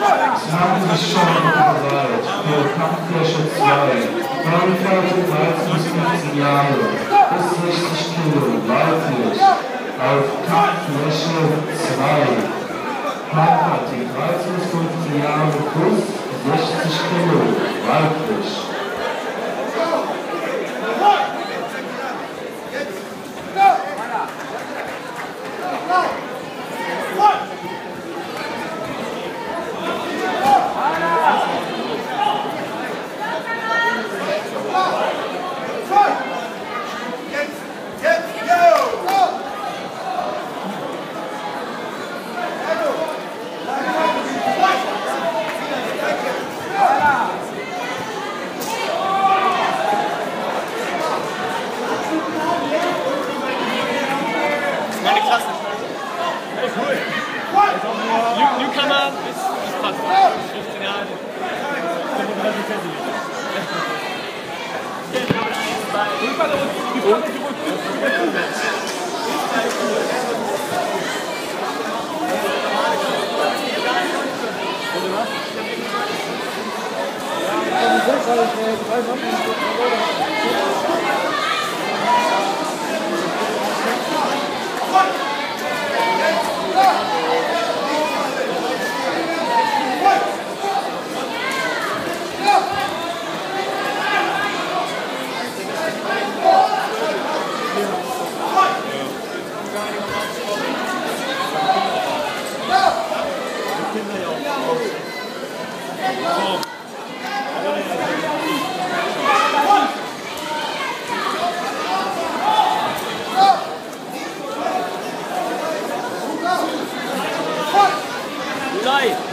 Haben sich schon bereit für Kampffläche 2. Bandbreite 13 bis 15 Jahre bis 60 Kilo weiblich auf Kampffläche 2. Bandbreite 13 bis 15 Jahre plus 60 Kilo weiblich. Bis, bis